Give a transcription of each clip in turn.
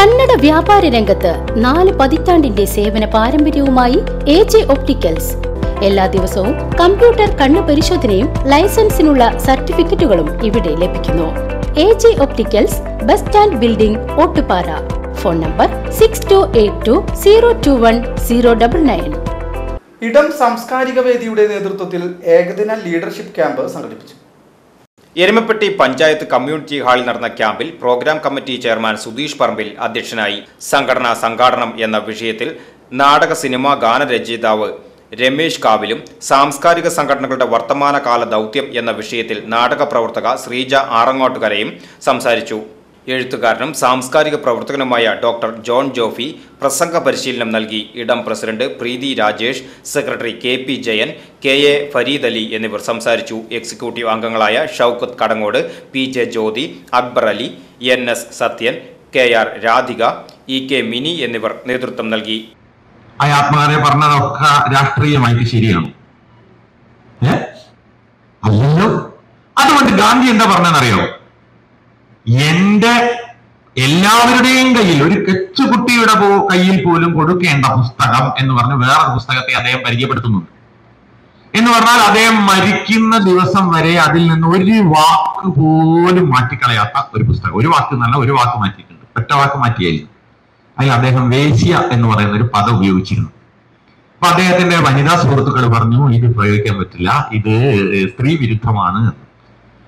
കന്നഡ വ്യാപാര രംഗത്ത് നാല് പതിറ്റാണ്ടിന്റെ സേവന പാരമ്പര്യവുമായി എ ജെ ഒപ്റ്റിക്കൽസ് എല്ലാ ദിവസവും കമ്പ്യൂട്ടർ കണ്ണു പരിശോധനയും ലൈസൻസിനുള്ള സർട്ടിഫിക്കറ്റുകളും ഇവിടെ ലഭിക്കുന്നു. A J Opticals bus stand building Ottupara phone number six two eight two zero two one zero double nine Idam സാംസ്കാരിക വേദിയുടെ നേതൃത്വത്തിൽ ഏകദിന ലീഡർഷിപ്പ് ക്യാമ്പ് സംഘടിപ്പിച്ചു. എരുമപ്പെട്ടി പഞ്ചായത്ത് കമ്മ്യൂണിറ്റി ഹാളിൽ നടന്ന ക്യാമ്പിൽ programme committee chairman Sudheesh Parambil അധ്യക്ഷനായി സംഘടനാ സംഘാടനം എന്ന വിഷയത്തിൽ നാടക സിനിമ ഗാനരചയിതാവ് രമേശ് കാവിലും സാംസ്കാരിക സംഘടനകളുടെ വർത്തമാനകാല ദൗത്യം എന്ന വിഷയത്തിൽ നാടക പ്രവർത്തക ശ്രീജ ആറങ്ങോട്ടുകരയും സംസാരിച്ചു. എഴുത്തുകാരനും സാംസ്കാരിക പ്രവർത്തകനുമായ ഡോക്ടർ ജോൺ ജോഫി പ്രസംഗ പരിശീലനം നൽകി. Idam president Preethi Rajesh secretary K P Jayan K A Fareed Ali എന്നിവർ സംസാരിച്ചു. എക്സിക്യൂട്ടീവ് അംഗങ്ങളായ Shoukath Kadangode P J Jyothi Akbar Ali N S Sathyan K R Radhika E K Mini എന്നിവർ നേതൃത്വം നൽകി. അല്ലല്ലോ? അതുകൊണ്ട് ഗാന്ധി എന്താ പറഞ്ഞതെന്നറിയോ? എന്റെ എല്ലാവരുടെയും കയ്യിൽ ഒരു കൊച്ചുകുട്ടിയുടെ കുട്ടിയുടെ കയ്യിൽ പോലും കൊടുക്കേണ്ട പുസ്തകം എന്ന് പറഞ്ഞ് വേറൊരു പുസ്തകത്തെ അദ്ദേഹം പരിചയപ്പെടുത്തുന്നുണ്ട്. എന്ന് പറഞ്ഞാൽ അദ്ദേഹം മരിക്കുന്ന ദിവസം വരെ അതിൽ നിന്ന് ഒരു വാക്ക് പോലും മാറ്റിക്കളയാത്ത ഒരു പുസ്തകം. ഒരു വാക്ക് എന്നല്ല ഒരു വാക്ക് മാറ്റിയിട്ടുണ്ട്. ഒറ്റ വാക്ക് മാറ്റിയായിരുന്നു. അതിൽ അദ്ദേഹം വേശ്യ എന്ന് പറയുന്ന ഒരു പദം ഉപയോഗിച്ചിരുന്നു. അപ്പൊ അദ്ദേഹത്തിന്റെ വനിതാ സുഹൃത്തുക്കൾ പറഞ്ഞു ഇത് പ്രയോഗിക്കാൻ പറ്റില്ല. ഇത് സ്ത്രീ വിരുദ്ധമാണ്.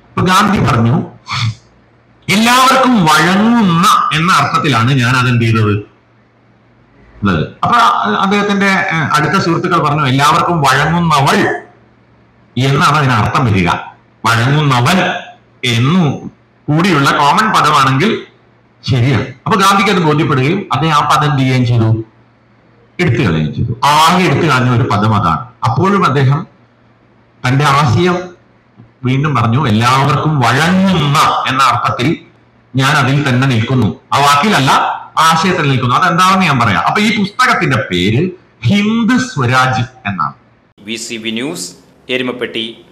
അപ്പൊ ഗാന്ധി പറഞ്ഞു എല്ലാവർക്കും വഴങ്ങുന്ന എന്ന അർത്ഥത്തിലാണ് ഞാൻ അതെന്ത് ചെയ്തത്. അപ്പൊ അദ്ദേഹത്തിന്റെ അടുത്ത സുഹൃത്തുക്കൾ പറഞ്ഞു എല്ലാവർക്കും വഴങ്ങുന്നവൾ എന്നാണ് അതിന് അർത്ഥം വരിക. വഴങ്ങുന്നവൻ എന്നു കൂടിയുള്ള കോമൺ പദമാണെങ്കിൽ ശരിയാണ്. അപ്പൊ ഗാന്ധിക്ക് അത് ബോധ്യപ്പെടുകയും അദ്ദേഹം ആ പദം എന്ത് ചെയ്യുകയും ചെയ്തു? എടുത്തു കളയുകയും ചെയ്തു. ആകെ എടുത്തു കളഞ്ഞ ഒരു പദം അതാണ്. അപ്പോഴും അദ്ദേഹം തന്റെ ആശയം വീണ്ടും പറഞ്ഞു എല്ലാവർക്കും വഴങ്ങുന്ന എന്ന അർത്ഥത്തിൽ ഞാൻ അതിൽ തന്നെ നിൽക്കുന്നു. ആ വാക്കിലല്ല ആശയത്തിൽ നിൽക്കുന്നു. അതെന്താണെന്ന് ഞാൻ പറയാം. അപ്പൊ ഈ പുസ്തകത്തിന്റെ പേര് ഹിന്ദ് സ്വരാജ് എന്നാണ്. V C V News Erumapetty